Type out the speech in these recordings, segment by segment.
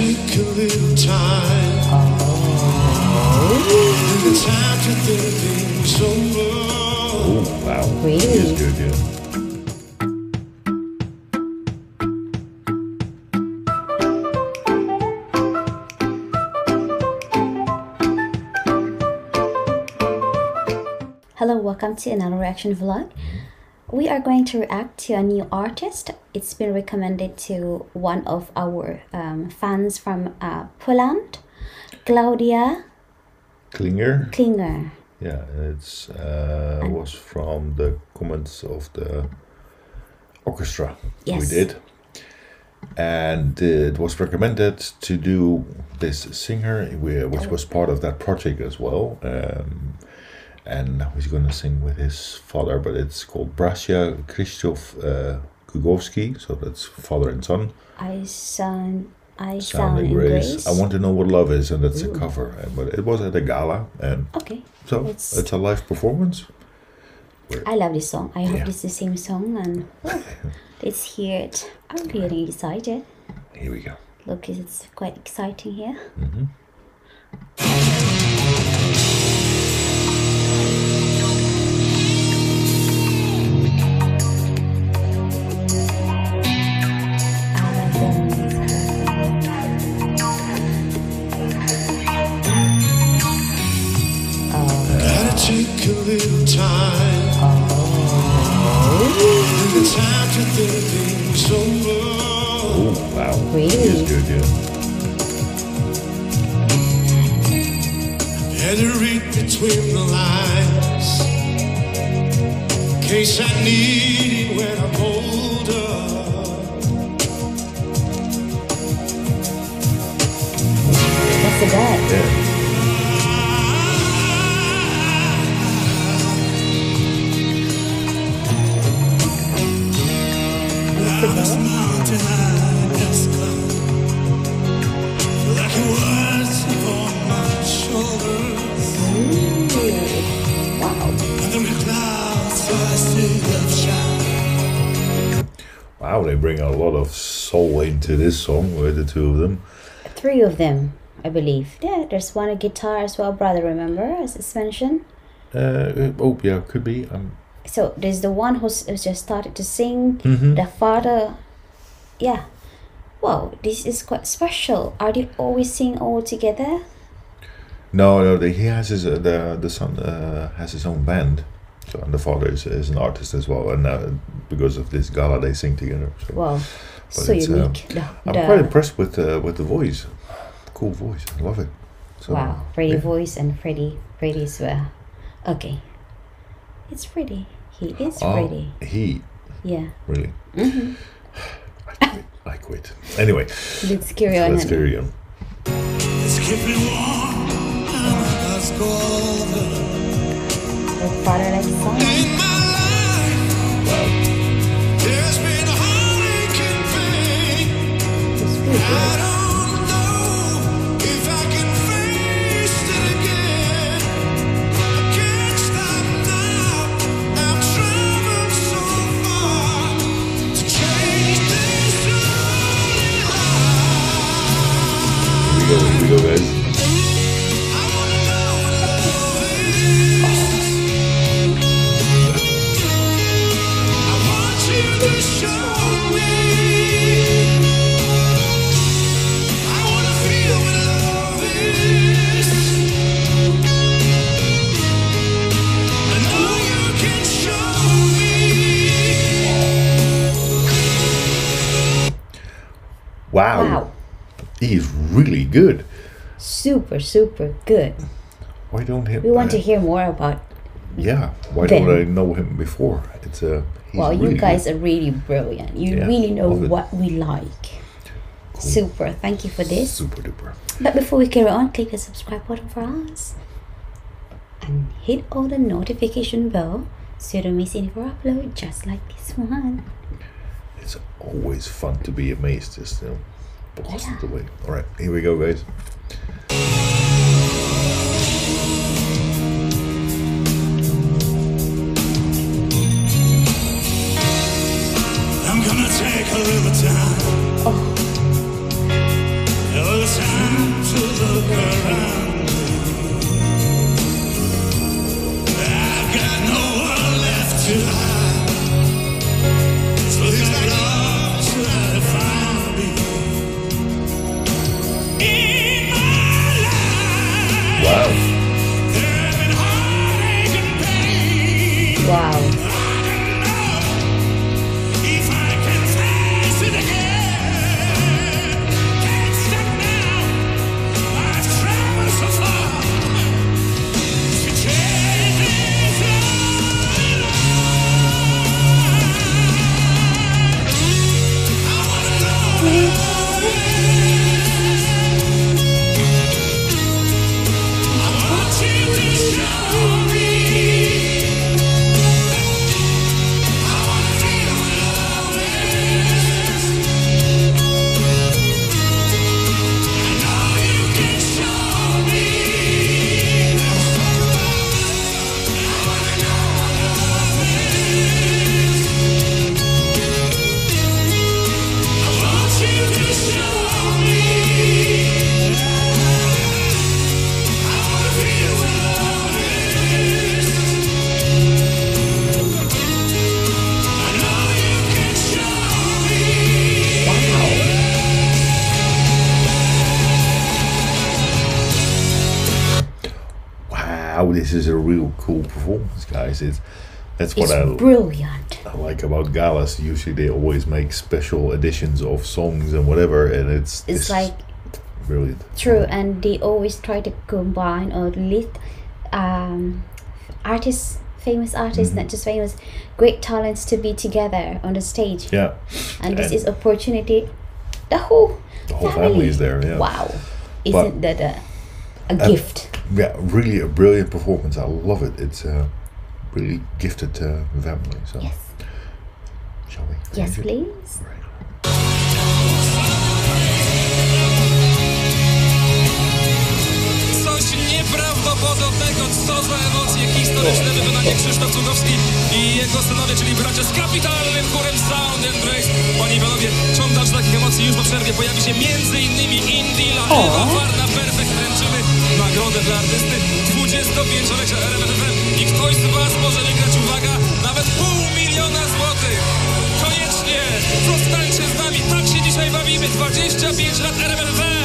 take a little time. The time to think things over. Oh, wow. Really? He is good, yeah. Hello, welcome to another reaction vlog. We are going to react to a new artist. It's been recommended to one of our um, fans from uh, Poland, Claudia Klinger. Klinger. Yeah, it's uh, was from the comments of the orchestra Yes. we did. And it was recommended to do this singer, which was part of that project as well. Um, and now he's going to sing with his father, but it's called Bracia Krzysztof uh, Cugowski, so that's father and son. I sound, I sound, Sound and grace. grace. I want to know what love is, and that's a cover. But it was at a gala, and Okay, so It's- it's, a live performance. I love this song. I hope it's the same song and oh, let's hear it. I'm really excited. Here we go. Look, it's quite exciting here. Gotta to. Oh, wow. Really? the lines. In case I need it when I'm older. That's guy. Yeah. Wow, they bring a lot of soul into this song with the two of them. Three of them, I believe. Yeah, there's one a guitar as well, brother, remember, as it's mentioned. Uh, oh, yeah, could be. Um, So there's the one who's, who's just started to sing, Mhm. the father. Yeah. Wow, this is quite special. Are they always sing all together? no, no, he has his uh, the the son uh, has his own band. So and the father is, is an artist as well, and uh, because of this gala, they sing together. So Wow, But so it's, um, unique. the, I'm the- quite impressed with uh, with the voice. Cool voice, I love it. So, wow, pretty yeah. voice and pretty, pretty as well. Okay, it's pretty. He is Oh, pretty. he Yeah. really. hmm I quit. I quit. Anyway, Let's carry on. let's carry on. Let's keep it warm. Let's go father like. In my life, there's been heartache and pain. Wow. Wow, He's really good. super, super good. Why don't him? We want uh, to hear more about. Yeah. Why them. don't I know him before? It's a. Uh, Well, you guys good. are really brilliant. You Yeah, really know what we like. Super. Thank you for this. super duper. But before we carry on, click the subscribe button for us. And hit all the notification bell so you don't miss any of our upload just like this one it's always fun to be amazed. It's you know, yeah. the way. All right, here we go, guys. I'm gonna take a little time. Oh. A little time to look around. Wow. No, this is a real cool performance, guys. It's that's what It's I, brilliant. I like about galas. Usually, they always make special editions of songs and whatever, and it's It's like brilliant. true, and they always try to combine or lift um, artists, famous artists, Mm-hmm. not just famous, great talents to be together on the stage. Yeah, and this And- is opportunity. The whole the whole family is there. Yeah, Wow, isn't that a, a gift? Yeah, really a brilliant performance. I love it. It's a really gifted uh, family. So, Yes, shall we? yes, it? please. Right. Coś nieprawdopodobnego, co za emocje historyczne wykonanie Krzysztof Cudowski i jego synowie, czyli bracia z kapitalnym chórem Sound and Grace. Panie i panowie, ciągacz takich emocji już po przerwie pojawi się między innymi Indila, Ewa wręczymy nagrodę dla artysty. 25-lecia RMFFM i ktoś z was może wygrać, uwaga, nawet pół miliona złotych. Koniecznie zostańcie z nami, tak się dzisiaj bawimy, 25 lat RMFFM.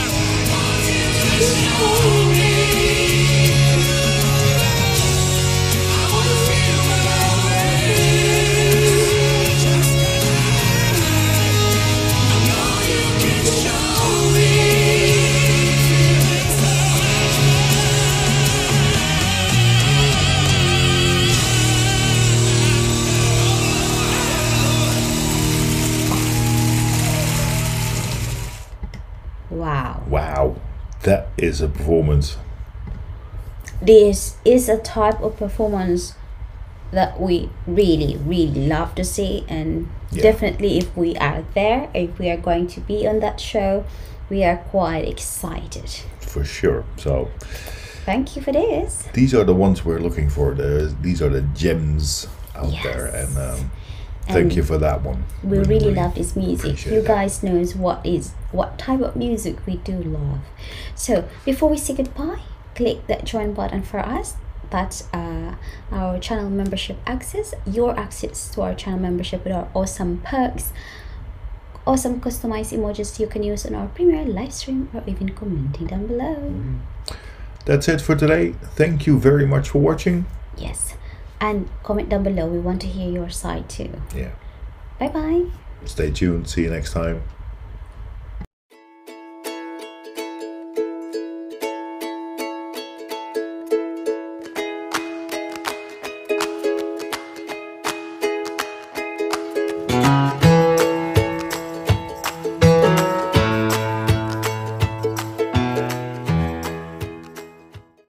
Is a performance. this is a type of performance that we really, really love to see, and Yeah. definitely if we are there, if we are going to be on that show, we are quite excited. for sure. So Thank you for this. these are the ones we're looking for. The, these are the gems out there, and um, thank you for that one. we really love this music you that. guys knows what is what type of music we do love so before we say goodbye click that join button for us that's uh, our channel membership access your access to our channel membership with our awesome perks awesome customized emojis you can use on our premiere live stream or even commenting down below That's it for today. Thank you very much for watching. yes and comment down below we want to hear your side too Yeah. bye bye Stay tuned. See you next time.